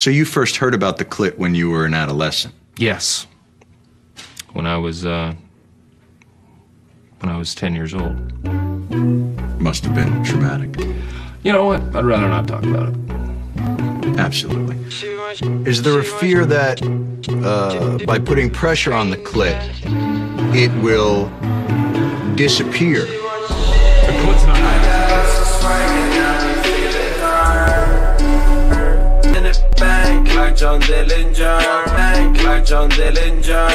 So you first heard about the clit when you were an adolescent? Yes. When I was uh, when I was ten years old. Must have been traumatic. You know what? I'd rather not talk about it. Absolutely. Is there a fear that uh, by putting pressure on the clit, it will disappear? The clit's not. Like John Dillinger, like John Dillinger.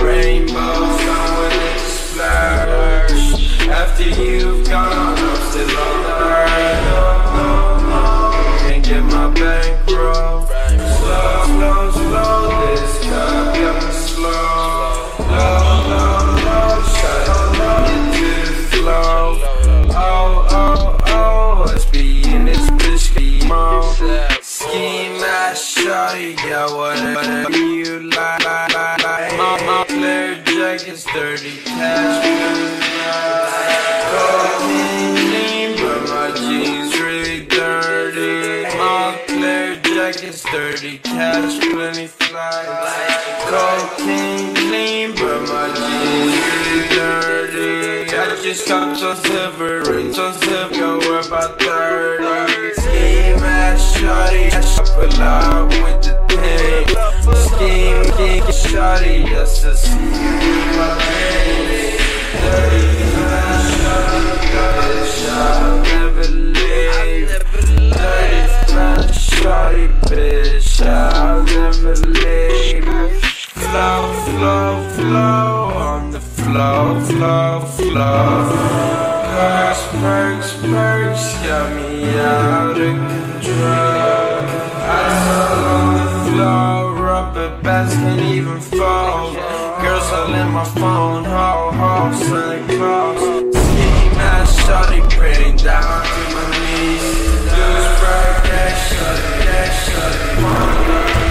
Rainbows when it splash. After you've gone, I'm still on the earth. 30 cash, plenty flights. Cocaine clean, but my jeans really dirty. I just caught some silver rings, some silver, yo, we're about 30. Team ass shawty, I shop a lot with the thing. Scheme, geek, shawty, yes, I see you in my lady. 30 cash, shawty, got it shot, never leave. Shawty, bitch, I'll never leave. Flow, flow, flow on the flow, flow, flow. Perks, perks, perks got me out of control. I on the floor, rubber bands can't even fold. Girls all in my phone, ho, ho, Santa Claus. Skinny man, shawty, pretty down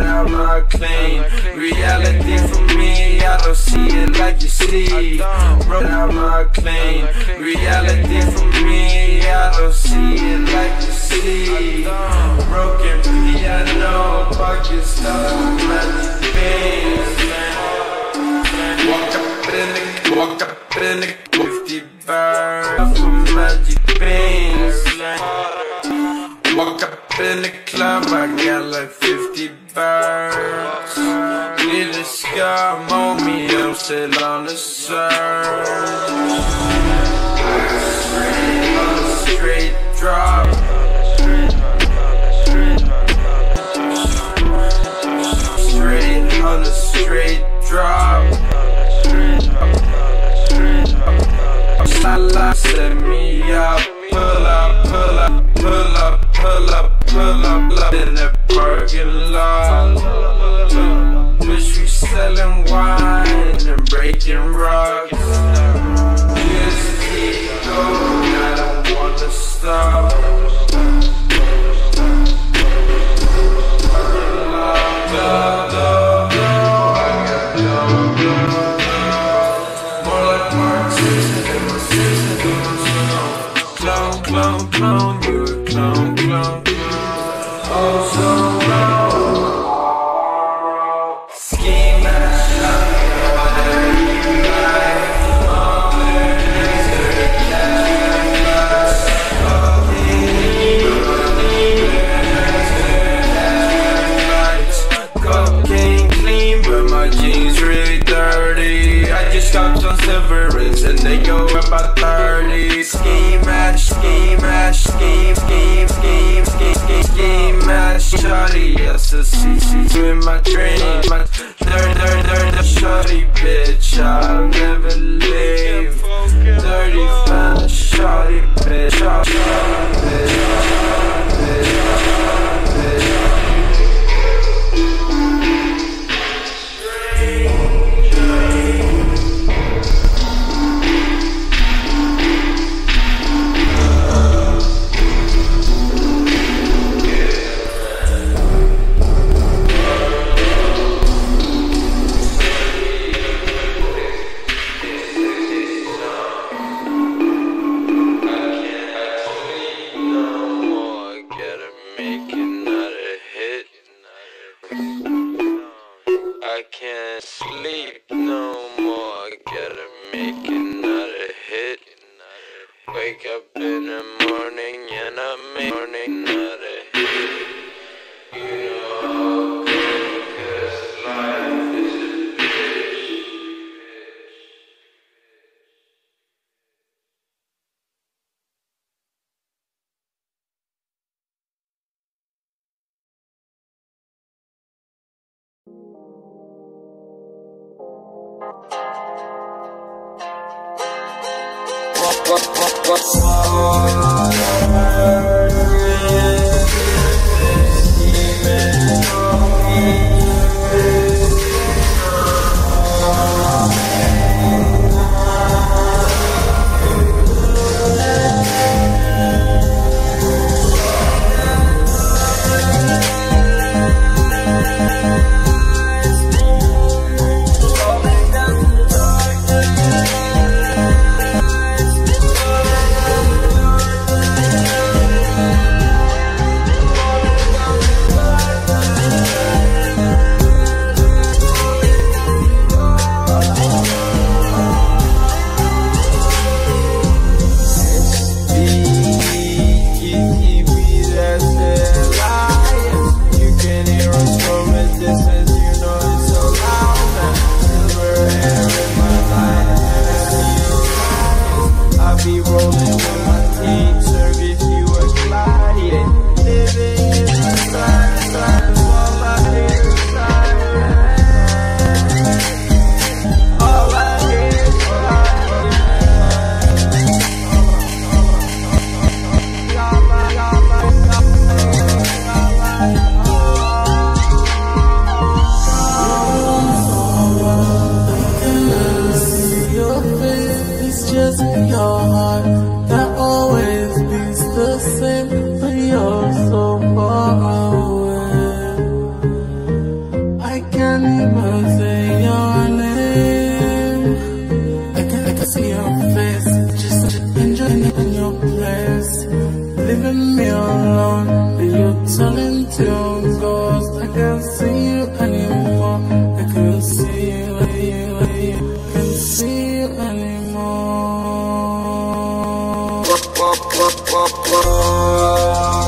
head, I'm not clean. Reality for me, I don't see it like you see. Bro, I'm not clean. Reality for me, I don't see it like you see. Broken piano, pockets stuck with and breaking Yes, see, wake up in the morning whoa, whoa.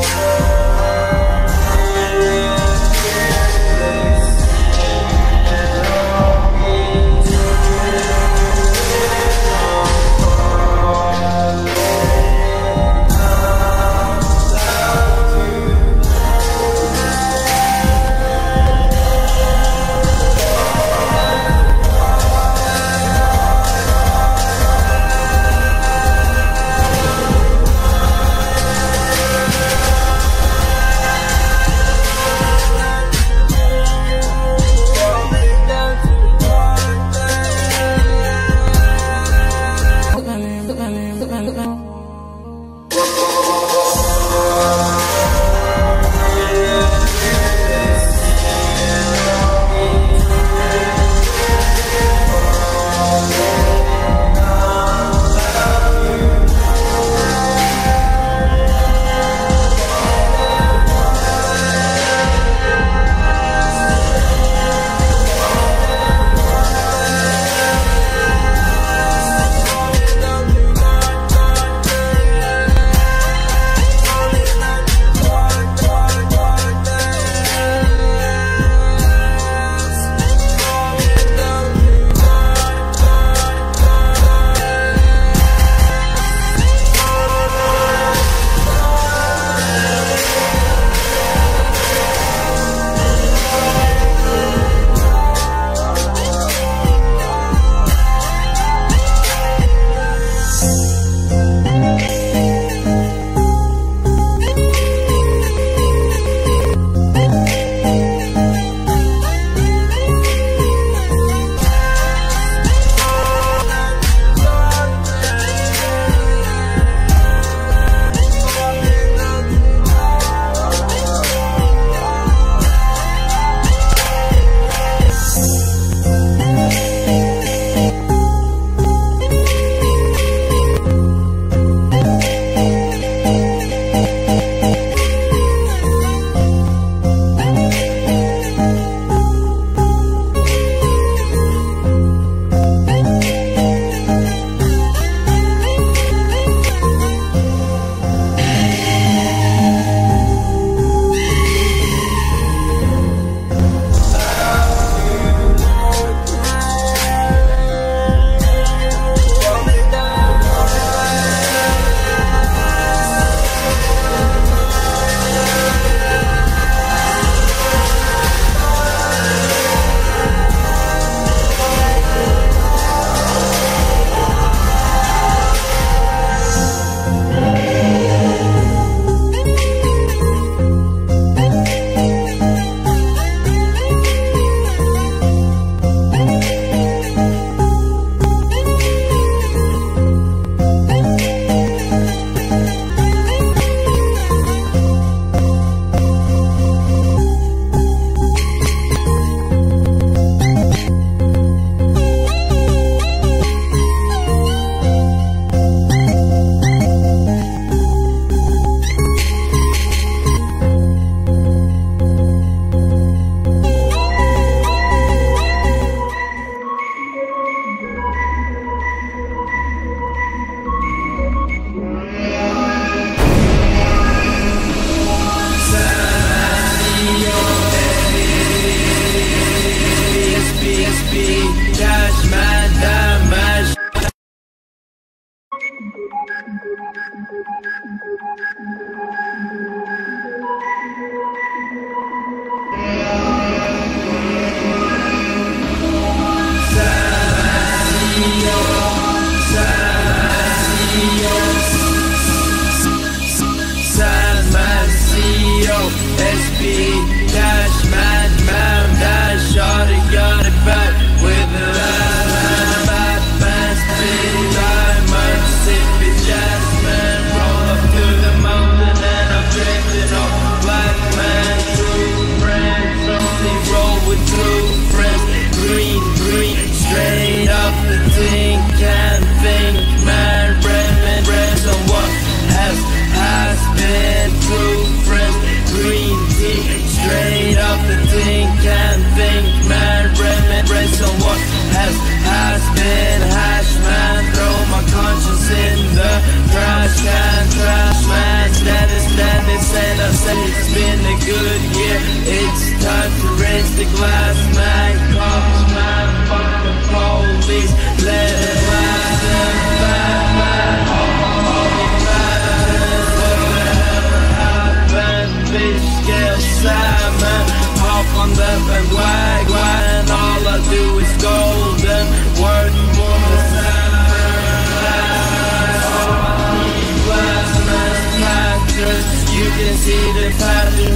It's been a good year. It's time to raise the glass.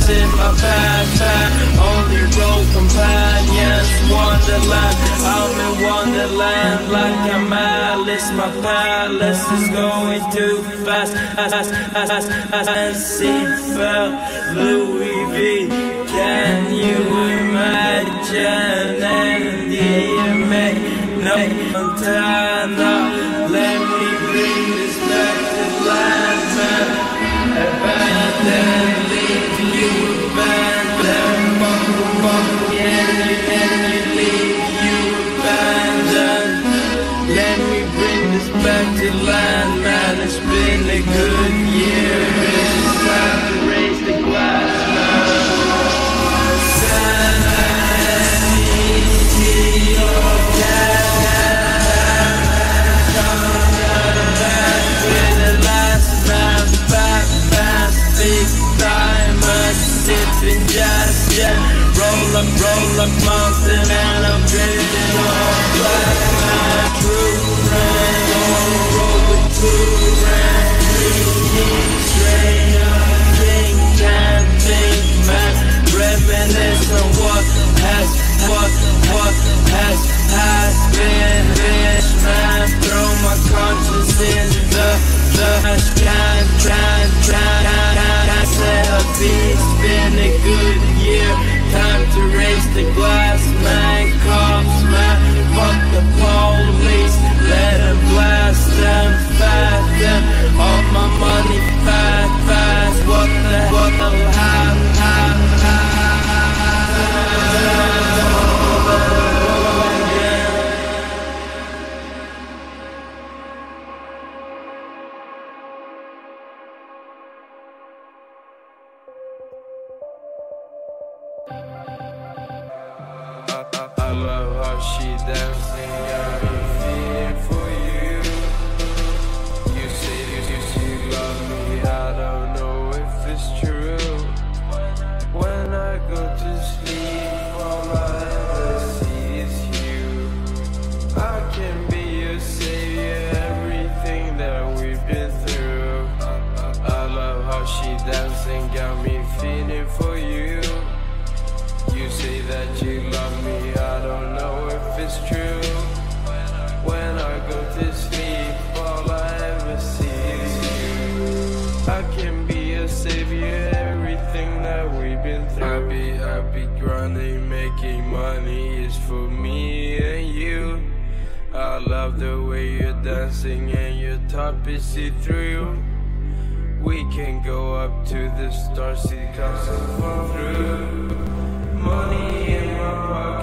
in my backpack, Only road companions, wonderland. I'm in wonderland like I'm My palace is going too fast. As, as, as, as, as, as, as Louis V. Can you imagine MDMA? No, Montana? Let me bring this back to life, A good she dancing, love the way you're dancing and your top is see through. We can go up to the stars, see fall through. Money in my pocket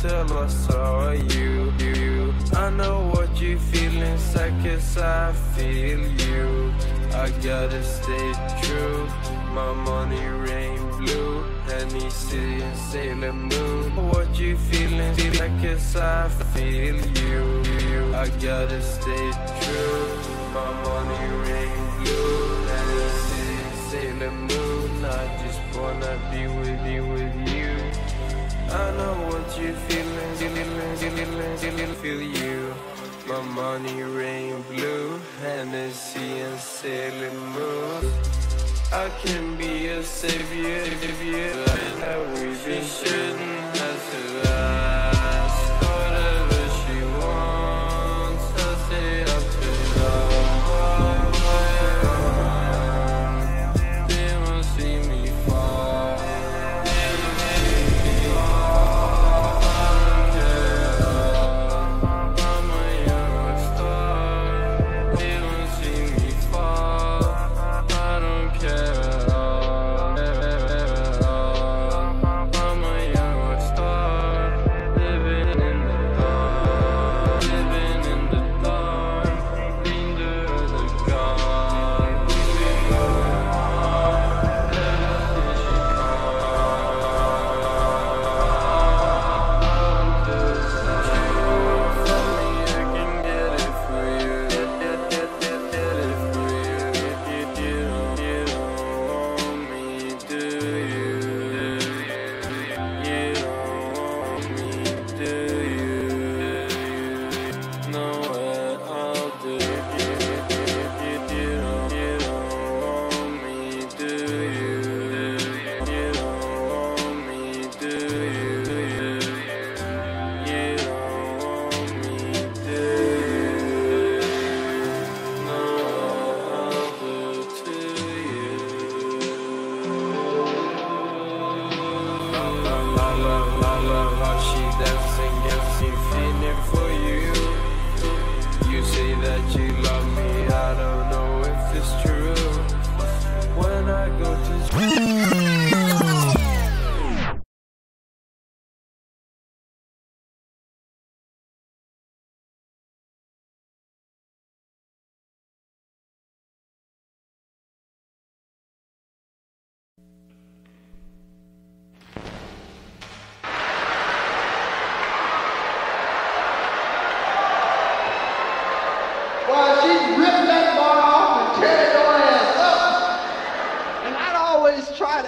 hospital, I saw you. you. I know what you feel inside, cause I feel you. I gotta stay true. My money rain blue. City and Sailor Moon. What you? Feel like cause I feel you. you. I gotta stay true. My money rain blue. City and Sailor Moon. I just wanna be with you, with you. I know what you feeling, feeling, feeling, feeling, feel you. My money rain blue, Hennessy and Sailor Moon. I can be a savior, savior. That we've been shooting as to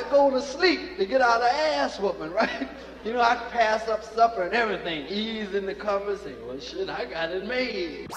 to go to sleep to get out of ass whooping, right? You know, I'd pass up supper and everything, ease in the covers, say, well, shit, I got it made.